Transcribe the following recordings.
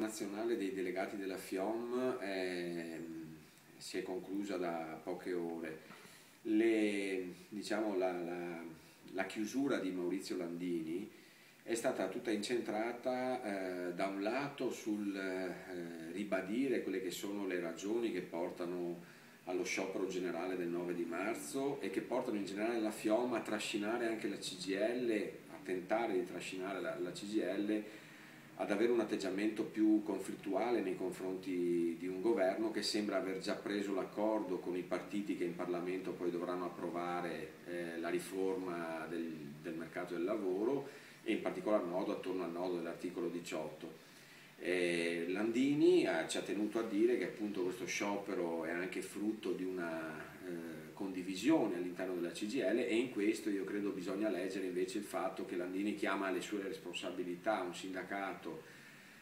nazionale dei delegati della FIOM è, si è conclusa da poche ore. Le, diciamo, la, la, la, chiusura di Maurizio Landini è stata tutta incentrata eh, da un lato sul eh, ribadire quelle che sono le ragioni che portano allo sciopero generale del 9 di marzo e che portano in generale la FIOM a trascinare anche la CGL, a tentare di trascinare la, la CGL ad avere un atteggiamento più conflittuale nei confronti di un governo che sembra aver già preso l'accordo con i partiti che in Parlamento poi dovranno approvare eh, la riforma del, del, mercato del lavoro e in particolar modo attorno al nodo dell'articolo 18. Eh, Landini ha, ci ha tenuto a dire che appunto questo sciopero è anche frutto di una eh, condivisione all'interno della CGL e in questo io credo bisogna leggere invece il fatto che Landini chiama alle sue responsabilità un sindacato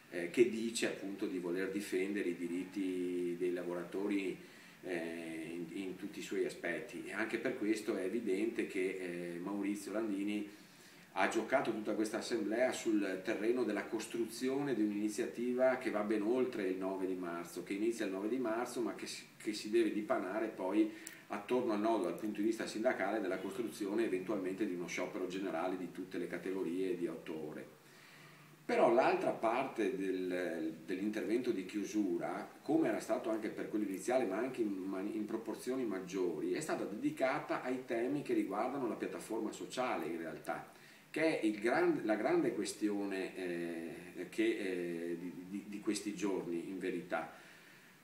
eh, che dice appunto di voler difendere i diritti dei lavoratori eh, in, in, tutti i suoi aspetti. E anche per questo è evidente che eh, Maurizio Landini ha giocato tutta questa assemblea sul terreno della costruzione di un'iniziativa che va ben oltre il 9 di marzo, che inizia il 9 di marzo ma che che si deve dipanare poi attorno al nodo dal punto di vista sindacale della costruzione eventualmente di uno sciopero generale di tutte le categorie di otto ore. Però l'altra parte del, dell'intervento di chiusura, come era stato anche per quello iniziale ma anche in, in proporzioni maggiori, è stata dedicata ai temi che riguardano la piattaforma sociale in realtà che è gran, la grande questione eh, che, eh, di, di, di, questi giorni in verità.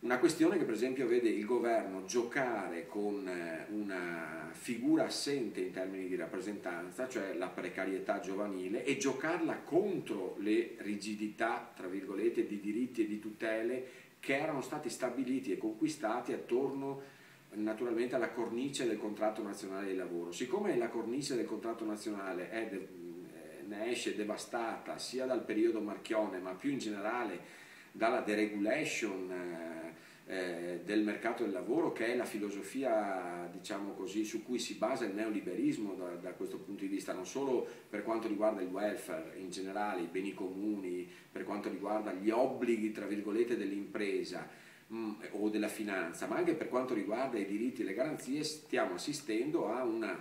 Una questione che per esempio vede il governo giocare con eh, una figura assente in termini di rappresentanza, cioè la precarietà giovanile, e giocarla contro le rigidità, tra virgolette, di diritti e di tutele che erano stati stabiliti e conquistati attorno naturalmente alla cornice del contratto nazionale di lavoro. Siccome la cornice del contratto nazionale è eh, ne esce devastata sia dal periodo Marchione ma più in generale dalla deregulation eh, eh, del mercato del lavoro che è la filosofia diciamo così, su cui si basa il neoliberismo da, da, questo punto di vista, non solo per quanto riguarda il welfare in generale, i beni comuni, per quanto riguarda gli obblighi tra virgolette dell'impresa, Mm, o della finanza, ma anche per quanto riguarda i diritti e le garanzie stiamo assistendo a una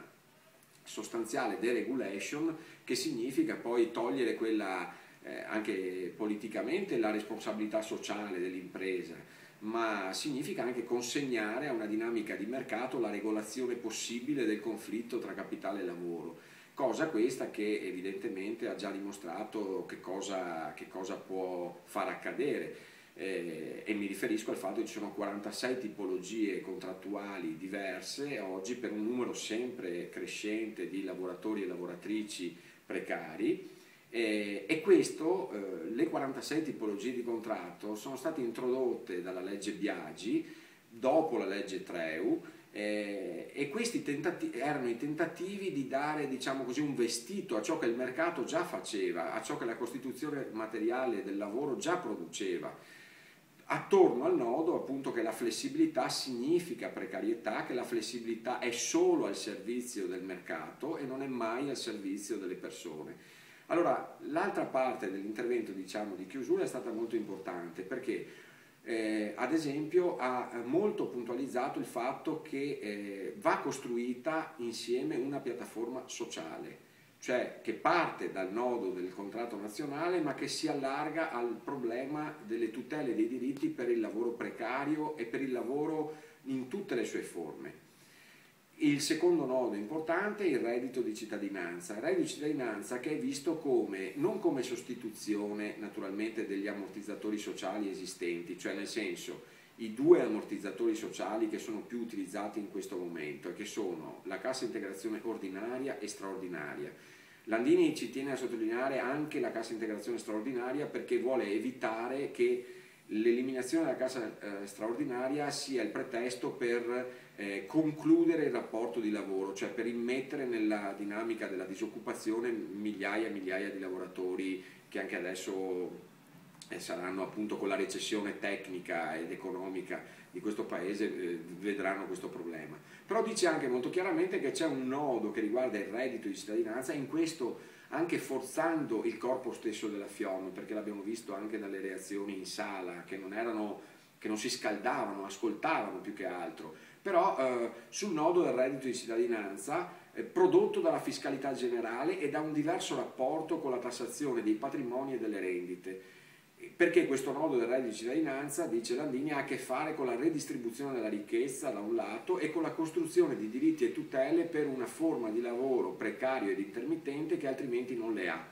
sostanziale deregulation che significa poi togliere quella, eh, anche politicamente, la responsabilità sociale dell'impresa, ma significa anche consegnare a una dinamica di mercato la regolazione possibile del conflitto tra capitale e lavoro. Cosa questa che evidentemente ha già dimostrato che cosa, che cosa può far accadere eh, e mi riferisco al fatto che ci sono 46 tipologie contrattuali diverse oggi per un numero sempre crescente di lavoratori e lavoratrici precari eh, e questo, eh, le 46 tipologie di contratto sono state introdotte dalla legge Biagi dopo la legge Treu eh, e questi erano i tentativi di dare diciamo così, un vestito a ciò che il mercato già faceva, a ciò che la Costituzione materiale del lavoro già produceva attorno al nodo appunto che la flessibilità significa precarietà, che la flessibilità è solo al servizio del mercato e non è mai al servizio delle persone. Allora, l'altra parte dell'intervento diciamo, di chiusura è stata molto importante perché eh, ad esempio ha molto puntualizzato il fatto che eh, va costruita insieme una piattaforma sociale cioè che parte dal nodo del contratto nazionale ma che si allarga al problema delle tutele dei diritti per il lavoro precario e per il lavoro in tutte le sue forme. Il secondo nodo importante è il reddito di cittadinanza, reddito di cittadinanza che è visto come, non come sostituzione naturalmente degli ammortizzatori sociali esistenti, cioè nel senso i due ammortizzatori sociali che sono più utilizzati in questo momento e che sono la cassa integrazione ordinaria e straordinaria. Landini ci tiene a sottolineare anche la cassa integrazione straordinaria perché vuole evitare che l'eliminazione della cassa eh, straordinaria sia il pretesto per eh, concludere il rapporto di lavoro, cioè per immettere nella dinamica della disoccupazione migliaia e migliaia di lavoratori che anche adesso eh, saranno appunto con la recessione tecnica ed economica di questo paese eh, vedranno questo problema. Però dice anche molto chiaramente che c'è un nodo che riguarda il reddito di cittadinanza in questo anche forzando il corpo stesso della FIOM, perché l'abbiamo visto anche dalle reazioni in sala, che non, erano, che non si scaldavano, ascoltavano più che altro, però eh, sul nodo del reddito di cittadinanza eh, prodotto dalla fiscalità generale e da un diverso rapporto con la tassazione dei patrimoni e delle rendite perché questo nodo del reddito di cittadinanza, dice Landini, ha a che fare con la redistribuzione della ricchezza da un lato e con la costruzione di diritti e tutele per una forma di lavoro precario ed intermittente che altrimenti non le ha.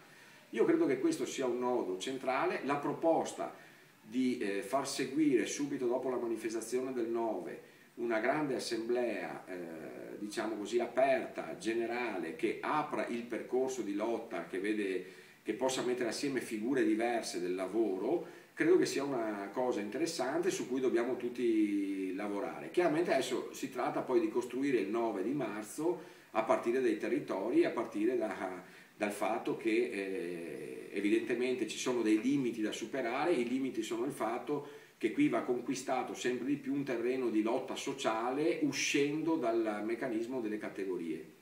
Io credo che questo sia un nodo centrale, la proposta di eh, far seguire subito dopo la manifestazione del 9 una grande assemblea, eh, diciamo così, aperta, generale, che apra il percorso di lotta, che vede che possa mettere assieme figure diverse del lavoro, credo che sia una cosa interessante su cui dobbiamo tutti lavorare. Chiaramente adesso si tratta poi di costruire il 9 di marzo a partire dai territori, a partire da, dal fatto che eh, evidentemente ci sono dei limiti da superare, i limiti sono il fatto che qui va conquistato sempre di più un terreno di lotta sociale uscendo dal meccanismo delle categorie.